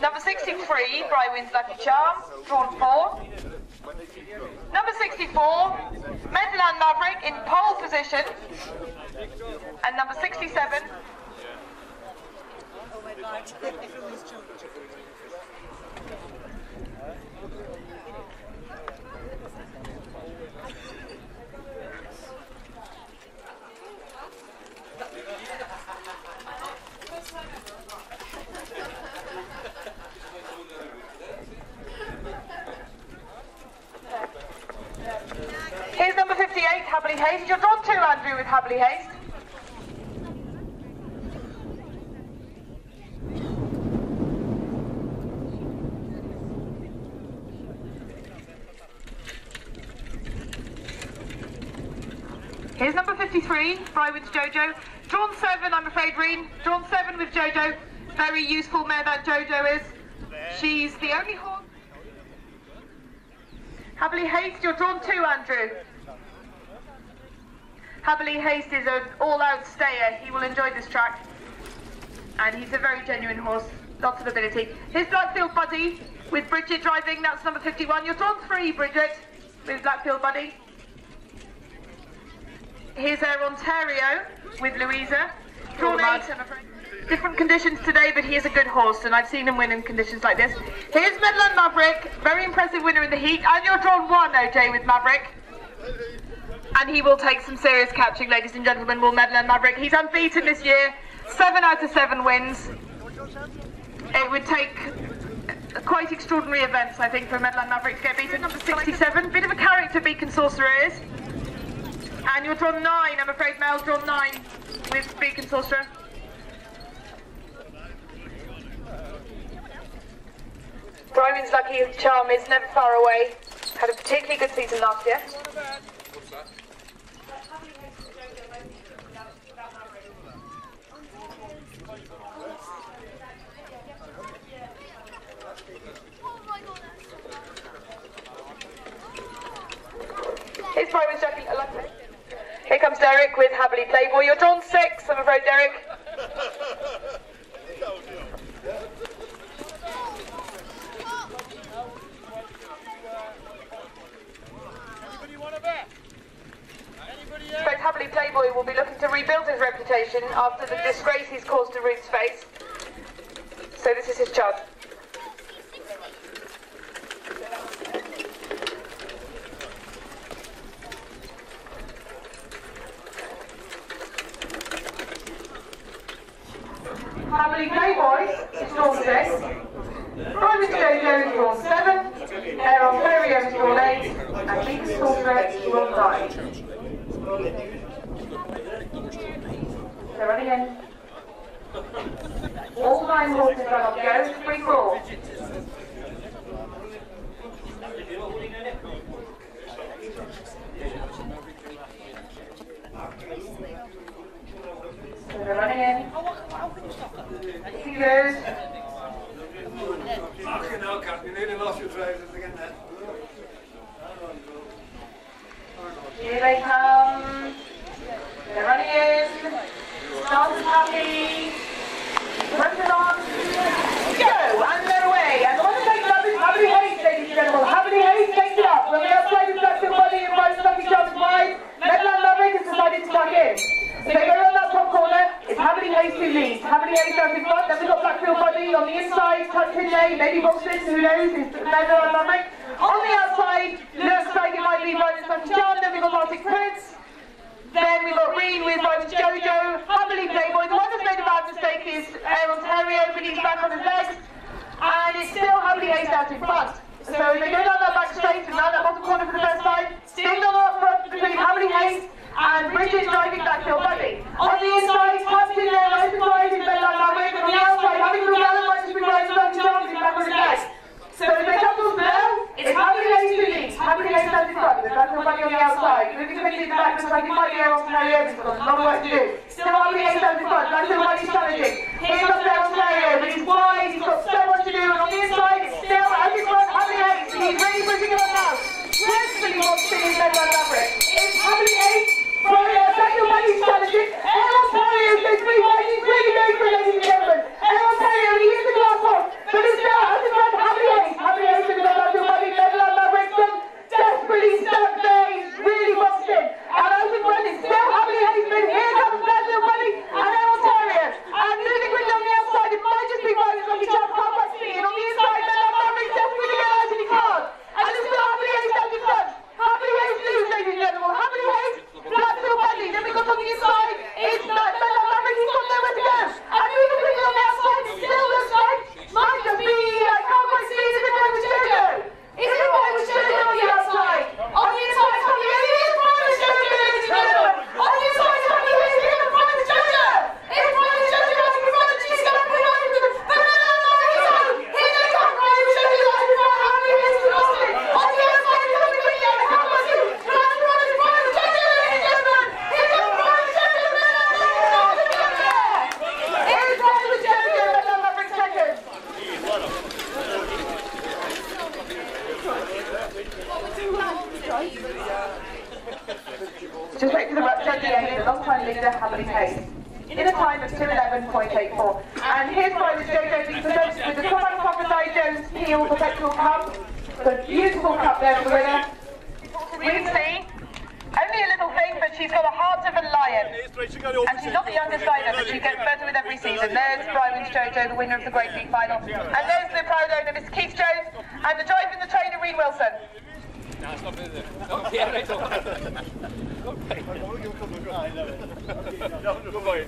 Number 63, Brywin's Lucky Charm, drawn four. Number 64, Medland Maverick in pole position. And number 67, Here's number 58, Haste. You're drawn two, Andrew, with Happily Haste. Here's number 53, Brywin's Jojo. Drawn seven, I'm afraid, Reen. Drawn seven with Jojo. Very useful mare that Jojo is. She's the only horse. Happily Haste, you're drawn two, Andrew. Happily Haste is an all-out stayer. He will enjoy this track. And he's a very genuine horse. Lots of ability. Here's Blackfield Buddy with Bridget driving. That's number 51. You're drawn three, Bridget, with Blackfield Buddy. Here's Air Ontario with Louisa. Drawn eight, I'm afraid. Different conditions today, but he is a good horse, and I've seen him win in conditions like this. Here's Medland Maverick, very impressive winner in the heat, and you're drawn one, OJ, with Maverick. And he will take some serious catching, ladies and gentlemen, will Medland Maverick. He's unbeaten this year, seven out of seven wins. It would take quite extraordinary events, I think, for Medland Maverick to get beaten. Number 67, bit of a character, Beacon Sorcerer is. And you're drawn nine, I'm afraid, Mel, drawn nine with Beacon Sorcerer. Brywin's Lucky Charm is never far away. Had a particularly good season last year. Brywin's Lucky. Lucky. Here comes Derek with Happily Playboy. You're drawn six, I'm afraid, Derek. reputation after the disgrace he's caused to Ruth's face. So this is his chance. Family Playboys is Dawn 6, Private Joe Jones Dawn 7, Air Aaron Ferrier Dawn 8, and Lisa Stalker Dawn 9. Mr. Runnigan. All nine horses are off go, free for all. So they're running in. Sealers. Fucking hell, Cap, you nearly lost your drivers again there. Here they come. Happy. Go! And away. And the one that takes up ladies and gentlemen. Haste takes it up. The outside Body Maverick has decided to tuck in. They go around that top corner. It's in front. Then we've got Blackfield on the inside. Maybe who knows? Maverick. On the outside, looks like it might be Charms. Then we've got Prince. Then we've got Reen with Rose Jojo, Happily Playboy. The one that's made a mistake is Air Ontario, but he's back on his legs. And it's still Happily Haste out in front. So they go down that back straight and down that bottom corner for the first time. Still not up front between Happily Haste and Bridget driving back to Buddy. On the inside, tucked in there, and wide is Bella Maverick. And on the outside, having to run might just be right down to Johnson back on his legs. So come to now, it's Happily Haste who leads. Happily Haste out in front. On the outside. Moving quickly in the back, looks like might be Air Ontario because there's a lot of work to do. Still Haste out in front. Blackfield Buddy's challenging. Here comes Air Ontario, but he's wide. He's got so much to do. And on the inside, it's still out in front. Happily Haste. He's really pushing it on now. Dreadfully wants to his Medland Maverick. It's Happily Haste. From uh, Blackfield Buddy's challenging. Air Ontario goes three wide. He's really going for it, ladies and gentlemen. Air Ontario, he outside, it's not, but the Maverick, he's got nowhere to go. And you look at on the outside, it still looks like, might just be, I can't quite see, is it the Brywin's Jojo? Is it the Brywin's Jojo on the outside? On the inside, it's Honey, it is the Brywin's Jojo, ladies and gentlemen. On the inside, it's Honey, it is the Brywin's Jojo. It's Brywin's Jojo, right in front, she's going to put on the, the man on the outside. Here they come, Brywin's Jojo, right in front, Honey, it is the lost it. On the outside, it's Honey, it is the boy with Jojo. Right in front, it's Brywin's Jojo, ladies and gentlemen. Here comes Brywin's Jojo, the man on the outside. Look at that. Here's Brywin's Jojo, and the Maverick second. Just wait for the at the end, the long time leader, Happily Haste. In a time of 211.84. And here's why the Jojo being presented with the Common Prophesy Jones Peel Perpetual Cup. The beautiful cup there for the winner. Wincy, only a little thing, but she's got a heart of a lion. And she's not the youngest either, but she gets better with every season. There's Brywin's Jojo, the winner of the Great League Final. And there's the proud owner, Mr. Keith Jones, and the driver and the trainer, Reed Wilson. Nou, stop in de. Kom, jij rijdt op. Oké, dat is.